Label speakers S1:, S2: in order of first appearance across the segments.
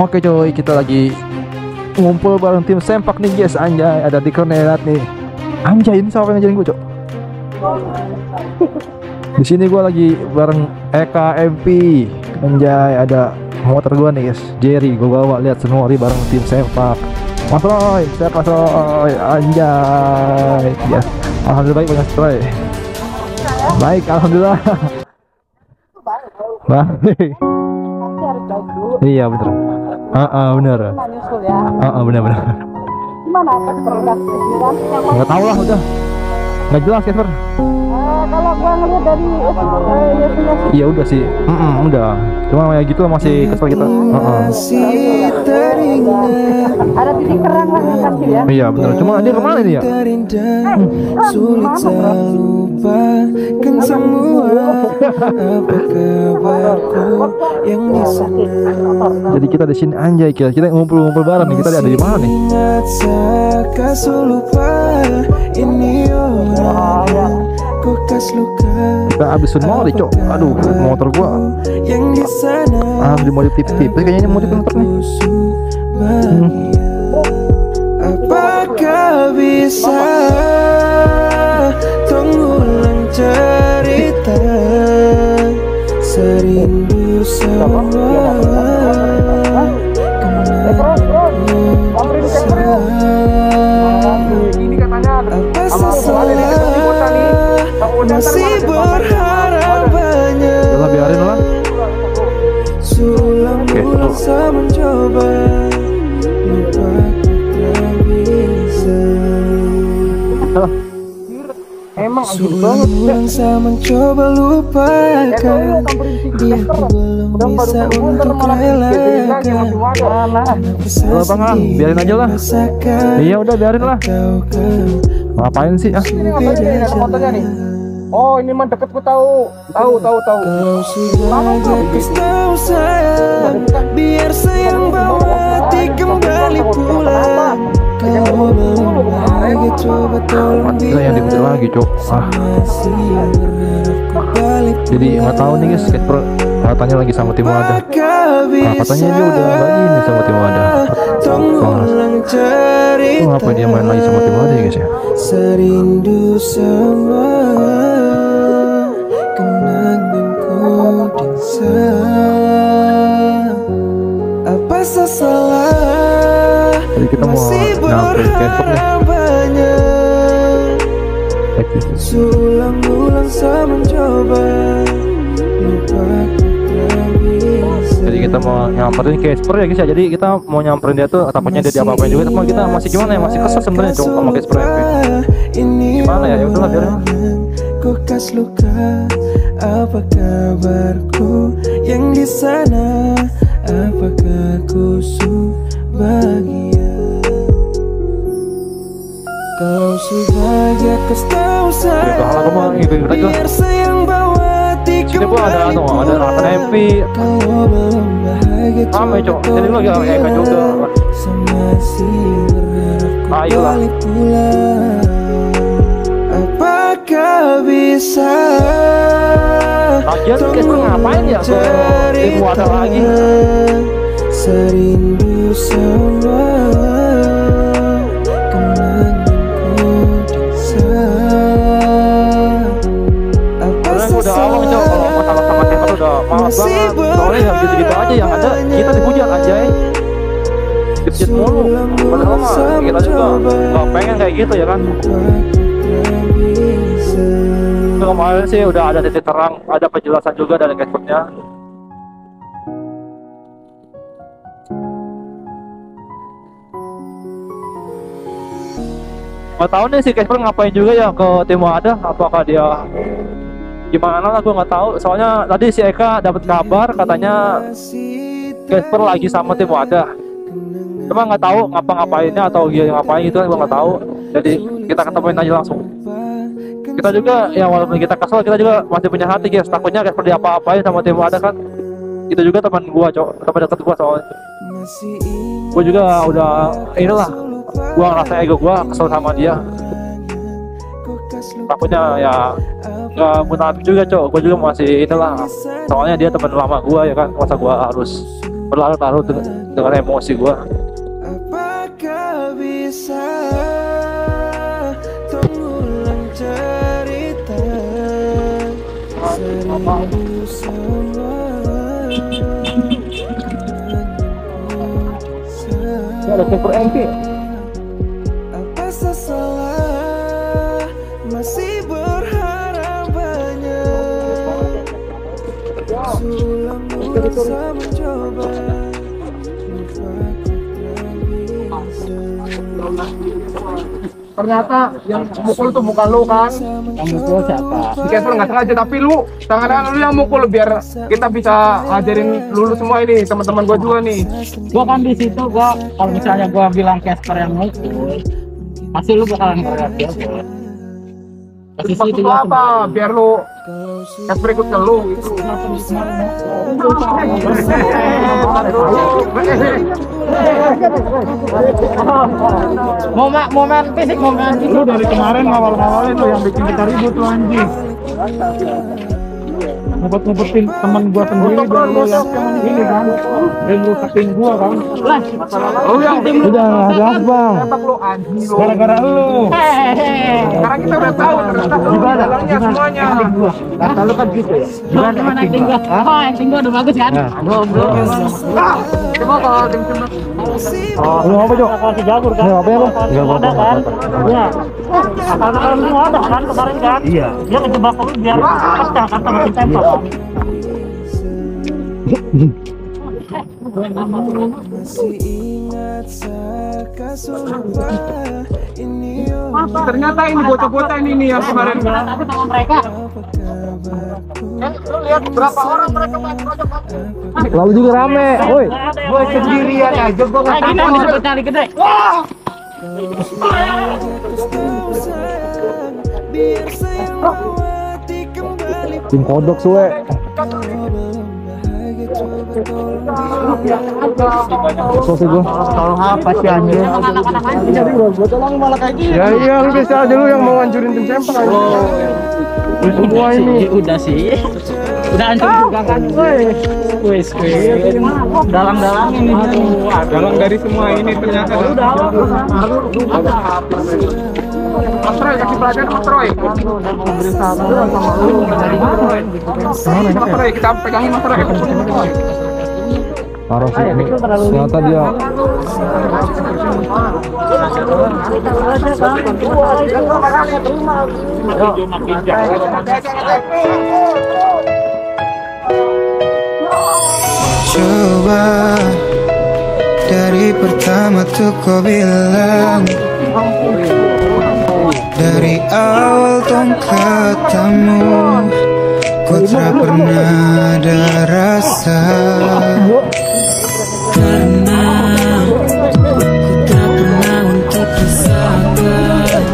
S1: Oke coy, kita lagi ngumpul bareng tim sempak nih guys. Anjay, ada di koordinat nih. Anjay, ini siapa yang ngajarin gue cok? Di sini gue lagi bareng Eka MP Anjay, ada motor gue nih guys. Jerry, gue bawa lihat semua nih bareng tim sempak. Mas Roy, saya Mas Anjay Ya, Alhamdulillah banyak Roy Baik, Alhamdulillah Baik. Iya bener Ah,
S2: Nah, nyusul ya.
S1: Ah, ah, bener bener
S2: Gimana apa produk ini kan?
S1: Nggak tahu lah udah Nggak jelas Casper
S2: Eh, kalau gua ngeliat dari eh, sih
S1: Iya udah sih Mm-mm, Udah Cuma ya gitu masih kesel kita Heeh.
S3: Masih teringat
S2: ada titik terang lah yang kasih ya.
S1: Iya bener Cuma dia ke mana nih ya
S3: Sulit terlupakan semua Apa kabarku yang di sana
S1: Jadi kita di sini anjay kita kita ngumpul-ngumpul bareng nih kita ada di mana nih
S3: Ingat sakasu lupa Ini
S1: Kita habis semua nih cok. Aduh motor gua.
S3: Yang di sana
S1: Ah di modif tip-tip Kayaknya ini modif motor nih.
S3: Bahagia Apakah bisa Tengulang cerita? Serindu sama Sulang-ulang saya mencoba lupakan. Dia ku belum bisa untuk
S2: lagi
S3: relakan.
S2: mana?
S1: Udah bang ah biarin aja lah. Iya udah biarin lah. Ngapain sih ah?
S2: Ini ngapain nih? Ada motornya nih. Oh, ini mah deket ku tahu. Tahu, tahu, tahu.
S3: Sudah gagas tahu sayang Biar sayang bawa hati kembali pulang
S1: Kita yang diputar lagi cok Ah. Jadi nggak tahu nih guys Casper katanya lagi sama tim ada.
S3: Apakah
S1: Nah, katanya dia udah nggak ini sama tim Itu
S3: cerita
S1: ngapa dia main lagi sama tim ada ya guys ya?
S3: Serindu sama kenanganku desa Apa sesalah
S1: Jadi kita mau nih
S3: banyak Sulang-ulang saya mencoba.
S1: Jadi kita mau nyamperin Casper ya guys ya. Jadi kita mau nyamperin dia tuh takutnya dia diapa-apain juga. Cuma kita masih gimana ya? Masih kesel sebenarnya cuma sama Casper MP
S3: Gimana
S1: ya? Ya udahlah, biarin.
S3: Kau kas luka. Apa kabarku Yang di sana? Apakah ku su bahagia Kau sebahagia kau tahu
S1: lah aja
S3: Biar sayang bawa hati
S1: ada Nathan MP
S3: Kau belum bahagia
S1: Cok. Jadi lu sama Eka juga.
S3: Kau
S1: Ayolah.
S3: balik pulang Apakah bisa
S1: Lagian Casper ngapain ya ke lagi?
S3: Serindu
S1: Sebenarnya gua udah cok. Kalau masalah sama Casper udah malas banget. Soalnya yang gitu-gitu aja yang ada kita dihujat aja Dihujat mulu. Padahal mah kita juga nggak pengen kayak gitu ya kan? kemarin sih udah ada titik terang ada penjelasan juga dari Caspernya nggak tahu nih si Casper ngapain juga ya ke tim ada apakah dia gimana lah gue nggak tahu. Soalnya tadi si Eka dapat kabar katanya Casper lagi sama tim ada cuma nggak tahu ngapa-ngapainnya atau dia ngapain gitu gue nggak tahu. Jadi kita ketemuin aja langsung. Kita juga ya walaupun kita kesel kita juga masih punya hati guys takutnya Casper diapa-apain sama tim ada kan. Itu juga teman gua cok. Teman dekat gua soalnya. Gua juga udah inilah gua ngerasa ego gua kesel sama dia. Takutnya ya nggak munafik juga cok. Gue juga masih inilah. Soalnya dia teman lama gue ya kan? Masa gue harus berlarut-larut dengan, dengan emosi gue
S4: Apakah bisa Terulang cerita Seribu sama
S3: ada super MP Ternyata yang mukul tuh bukan lu kan?
S4: Yang mukul siapa?
S3: di cancel nggak sengaja tapi lu tangan-tangan lu yang mukul biar kita bisa ngajarin lulu semua ini teman-teman gua juga nih.
S5: Gua kan di situ gua kalau misalnya gua bilang Casper yang mukul pasti lu bakalan teriak
S3: maksud
S5: itu
S3: apa? Biar lu Kasper ikut ke lu
S5: mau ma mau main fisik mau main
S2: Lu dari kemarin ngawal-ngawal itu yang bikin kita ribut tuh anjing. Ngumpet-ngumpetin teman gua sendiri biar lu yang ini kan. Dan lu rusakin gua kan.
S3: lu yang
S2: Udah ada apa? Gara-gara lu.
S3: sekarang kita udah tahu ternyata lu dalangnya semuanya.
S2: Kata lu kan gitu ya.
S5: gimana acting gua? Oh acting gua udah bagus kan? Belum belum.
S3: Ah coba kalau tim tim
S2: Lu apa, Cok?
S5: kasih jagur kan
S2: Ya, apa ya, Bang?
S5: Enggak ada kan? Iya. Akal akal lu ada kan kemarin kan? Iya. Dia ngejebak lu biar pecah kan sama si tempel kan
S4: Masih ingat Ini
S3: ternyata ini bocah-bocah ini nih yang kemarin
S5: sama mereka
S3: lu lihat berapa orang mereka main
S2: Lalu juga rame. Woi.
S3: gue sendirian aja gue nggak
S5: disebut cari gede
S4: Kau sayang Biar sayang hati
S2: Tim kodok suwe.
S4: Bahagia coba tolong
S2: So sih gua.
S5: tolong apa sih anjir
S2: Ya iya lu bisa aja lu yang mau hancurin tim sempak aja. Lu semua ini.
S5: udah sih. Udah hancur juga kan? Wes wes dalam-dalam ini.
S2: Dalam dari semua ini ternyata.
S3: Mas Kasih pelajaran kita pegangin
S2: sih. Ternyata dia
S4: Coba Dari pertama tuh kau bilang Dari awal tong katamu Ku tak pernah ada rasa. Karena Ku tak pernah untuk pisahkan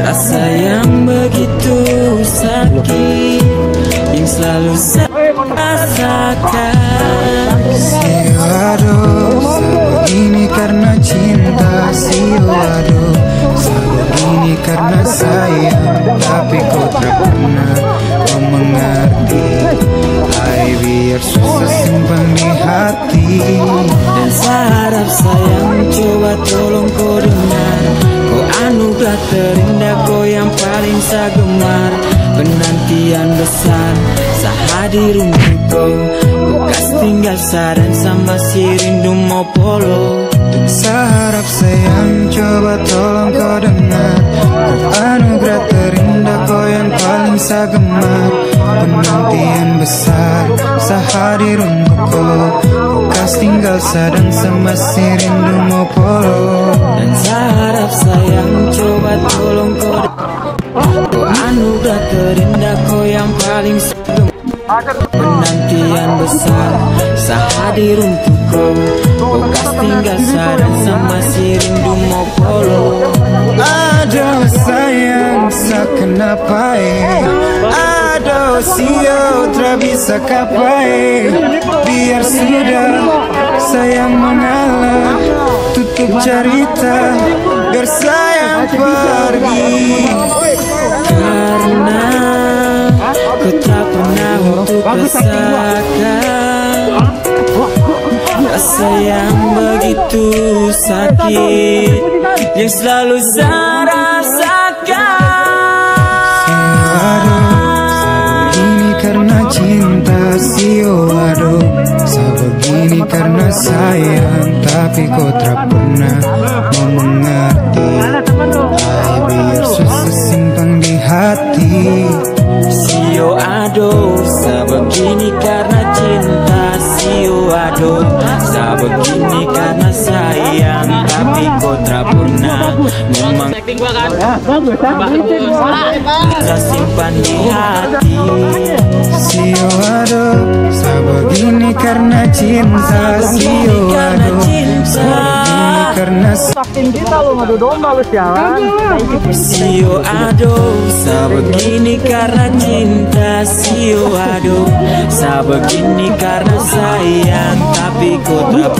S4: Rasa yang begitu sakit Yang selalu saya rasakan Tapi kau tak pernah Kau mengerti. Hai biar susah simpan di hati. Dan saya harap sayang Coba tolong kau dengar. Kau anugerah terindah Kau yang paling saya gemar Penantian besar Saya hadir untuk kau tinggal saran sama si rindu mau polo. Saya harap sayang Coba tolong kau dengar. Anugerah terindah Kau yang paling saya gemar Penantian besar Saya hadir untuk kau tinggal saran sama si rindu mau polo hadir untuk kau Bekas tinggal saran sama si rindu mau polo. Ada sayang saya kenapa Ada sio tra bisa kapai. Biar sudah sayang mengalah. Tutup cerita Biar sayang pergi. Karena Ku tak pernah untuk rasakan Rasa yang begitu sakit Yang selalu saya rasakan. Begini karena cinta Sio aduh Sebegini karena sayang Tapi kau tak pernah mau mengerti. Hai biar susah simpan di hati. Sio aduh Sebegini karena Aduh Sebegini karena sayang Tapi kau tak pernah memang Bisa simpan di hati. Sio aduh Sebegini karena cinta Sio aduh karena
S5: Saking kita lu ngadu domba lu sialan.
S4: Sio aduh Sebegini karena cinta. Sio aduh Sebegini karena sayang. Tapi kau tak